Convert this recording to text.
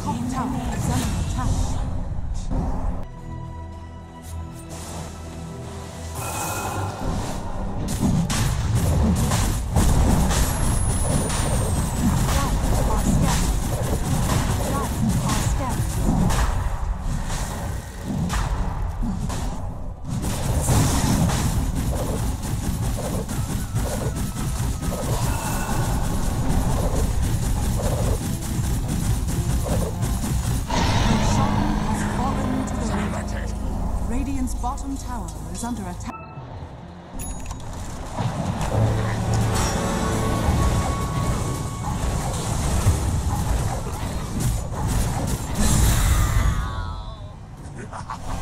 Top tower is under. Radiant's bottom tower is under attack.